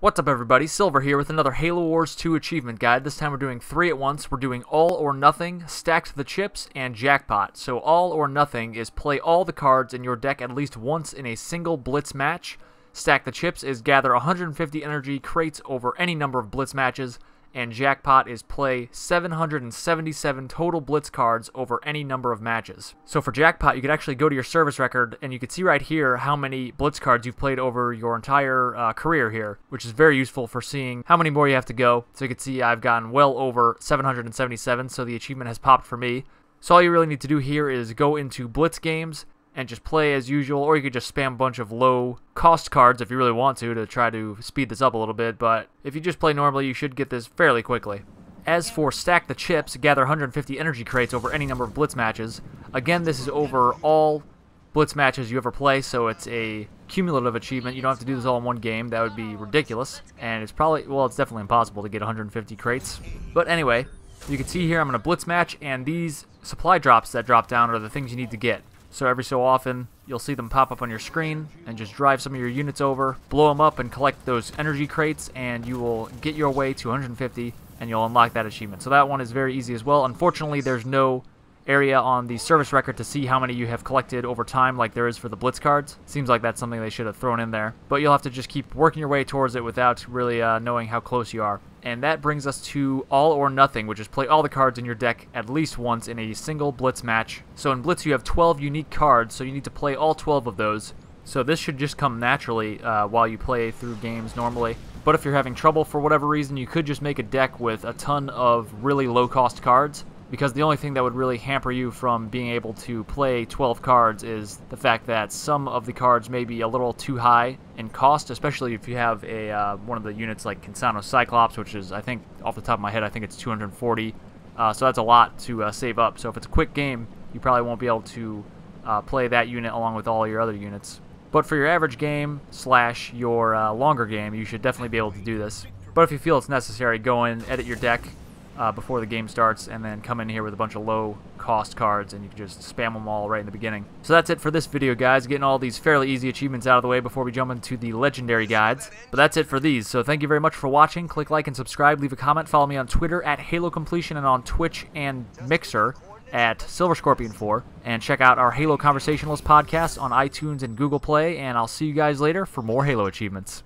What's up everybody, Silver here with another Halo Wars 2 achievement guide. This time we're doing three at once. We're doing All or Nothing, Stacked the Chips, and Jackpot. So All or Nothing is play all the cards in your deck at least once in a single Blitz match. Stack the Chips is gather 150 energy crates over any number of Blitz matches and Jackpot is play 777 total Blitz cards over any number of matches. So for Jackpot, you could actually go to your service record and you could see right here how many Blitz cards you've played over your entire uh, career here, which is very useful for seeing how many more you have to go. So you can see I've gotten well over 777, so the achievement has popped for me. So all you really need to do here is go into Blitz games and just play as usual, or you could just spam a bunch of low cost cards if you really want to to try to speed this up a little bit, but if you just play normally, you should get this fairly quickly. As for Stack the Chips, gather 150 energy crates over any number of Blitz matches. Again, this is over all Blitz matches you ever play, so it's a cumulative achievement. You don't have to do this all in one game. That would be ridiculous, and it's probably, well, it's definitely impossible to get 150 crates. But anyway, you can see here I'm in a Blitz match, and these supply drops that drop down are the things you need to get. So every so often, you'll see them pop up on your screen and just drive some of your units over, blow them up and collect those energy crates and you will get your way to 150 and you'll unlock that achievement. So that one is very easy as well. Unfortunately, there's no area on the service record to see how many you have collected over time like there is for the Blitz cards. Seems like that's something they should have thrown in there. But you'll have to just keep working your way towards it without really uh, knowing how close you are. And that brings us to All or Nothing, which is play all the cards in your deck at least once in a single Blitz match. So in Blitz you have 12 unique cards, so you need to play all 12 of those. So this should just come naturally uh, while you play through games normally. But if you're having trouble for whatever reason, you could just make a deck with a ton of really low cost cards because the only thing that would really hamper you from being able to play 12 cards is the fact that some of the cards may be a little too high in cost, especially if you have a uh, one of the units like Cansano Cyclops, which is, I think, off the top of my head, I think it's 240. Uh, so that's a lot to uh, save up. So if it's a quick game, you probably won't be able to uh, play that unit along with all your other units. But for your average game slash your uh, longer game, you should definitely be able to do this. But if you feel it's necessary, go in, edit your deck, uh, before the game starts and then come in here with a bunch of low cost cards and you can just spam them all right in the beginning. So that's it for this video guys, getting all these fairly easy achievements out of the way before we jump into the legendary guides. But that's it for these, so thank you very much for watching, click like and subscribe, leave a comment, follow me on Twitter at Halo Completion and on Twitch and Mixer at Silver Scorpion 4 and check out our Halo Conversationalist podcast on iTunes and Google Play. And I'll see you guys later for more Halo achievements.